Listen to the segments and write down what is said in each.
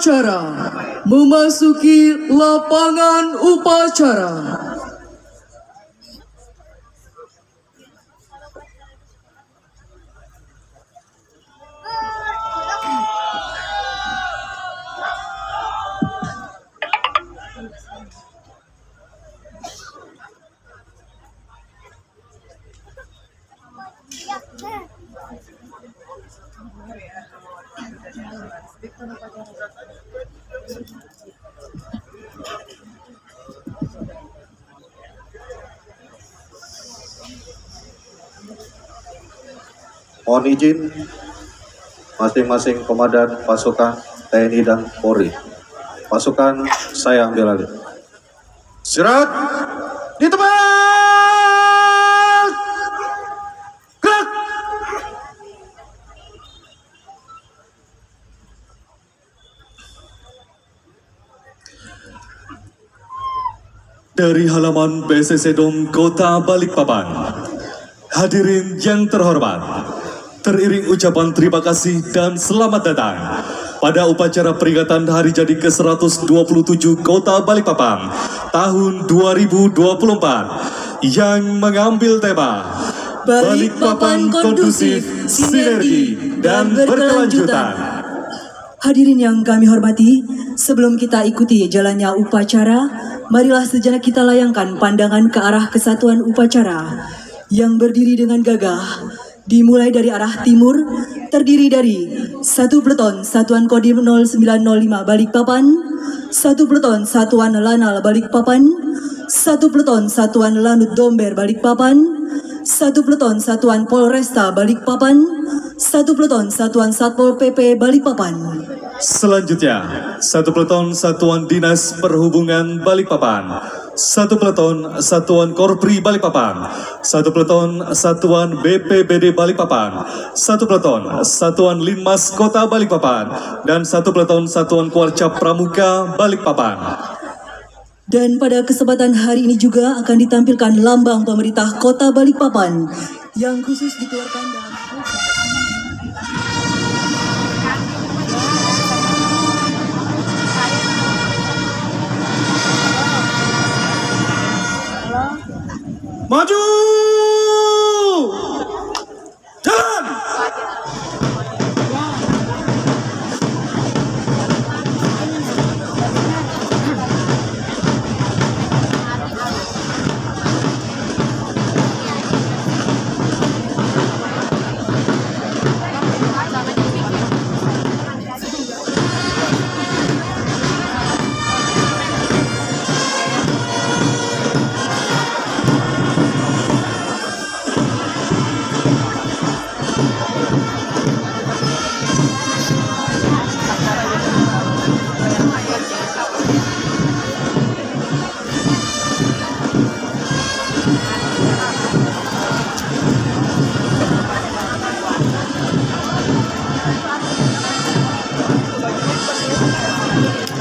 upacara memasuki lapangan upacara. Mohon izin masing-masing komandan pasukan TNI dan Polri. Pasukan saya ambil alih. Sirat di tempat. Gerak. Dari halaman BSC Dom Kota Balikpapan, hadirin yang terhormat, teriring ucapan terima kasih dan selamat datang pada upacara peringatan Hari Jadi ke-127 Kota Balikpapan tahun 2024 yang mengambil tema Balikpapan kondusif, sinergi, dan berkelanjutan. Hadirin yang kami hormati, sebelum kita ikuti jalannya upacara, marilah sejenak kita layangkan pandangan ke arah kesatuan upacara yang berdiri dengan gagah, dimulai dari arah timur, terdiri dari satu peleton Satuan Kodim 0905 Balikpapan, satu peleton Satuan Lanal Balikpapan, satu peleton Satuan Lanut Domber Balikpapan, satu peleton Satuan Polresta Balikpapan, satu peleton Satuan Satpol PP Balikpapan. Selanjutnya, satu peleton Satuan Dinas Perhubungan Balikpapan, satu peleton Satuan Korpri Balikpapan, satu peleton Satuan BPBD Balikpapan, satu peleton Satuan Linmas Kota Balikpapan, dan satu peleton Satuan Kuarca Pramuka Balikpapan. Dan pada kesempatan hari ini juga akan ditampilkan lambang pemerintah Kota Balikpapan yang khusus dikeluarkan dalam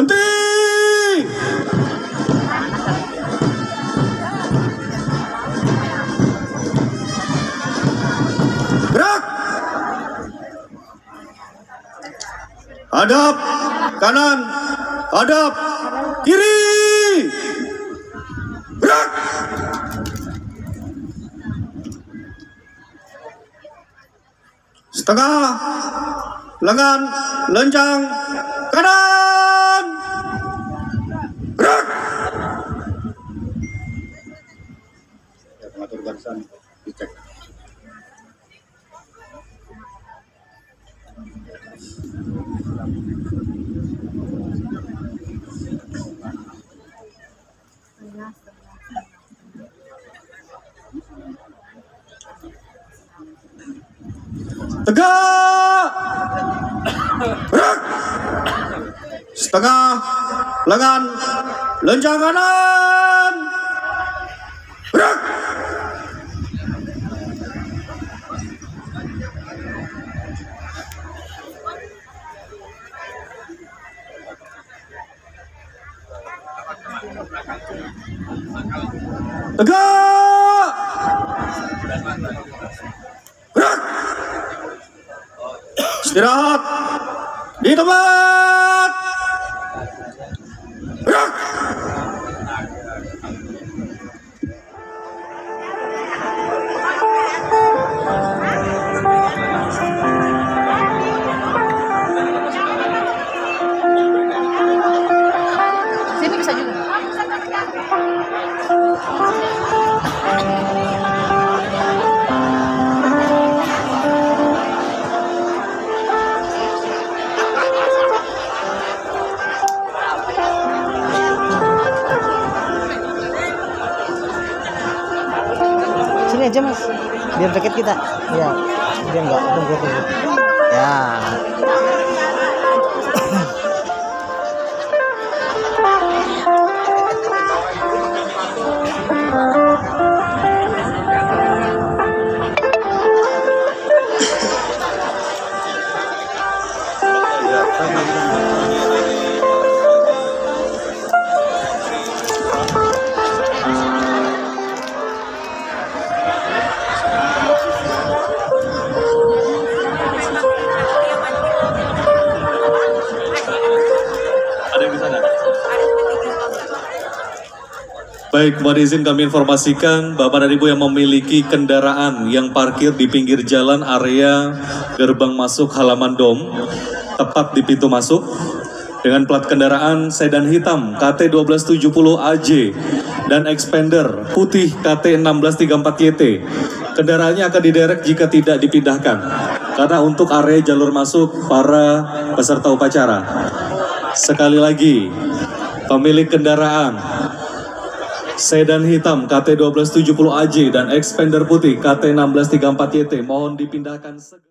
Henti! Gerak! Hadap kanan, hadap kiri. Gerak! Setengah lengan lenjang kanan. Setengah lengan lenjang kanan. Gerak. Tegak. Gerak. Istirahat di tempat. Aja mas, biar deket kita. Ya, biar nggak tunggu Ya. Baik, mohon izin kami informasikan Bapak dan Ibu yang memiliki kendaraan yang parkir di pinggir jalan area gerbang masuk halaman dom, tepat di pintu masuk, dengan plat kendaraan sedan hitam KT 1270 AJ dan expander putih KT 1634 YT. Kendaraannya akan diderek jika tidak dipindahkan, karena untuk area jalur masuk para peserta upacara. Sekali lagi, pemilik kendaraan sedan hitam KT 1270 AJ dan expander putih KT 1634 YT mohon dipindahkan segera.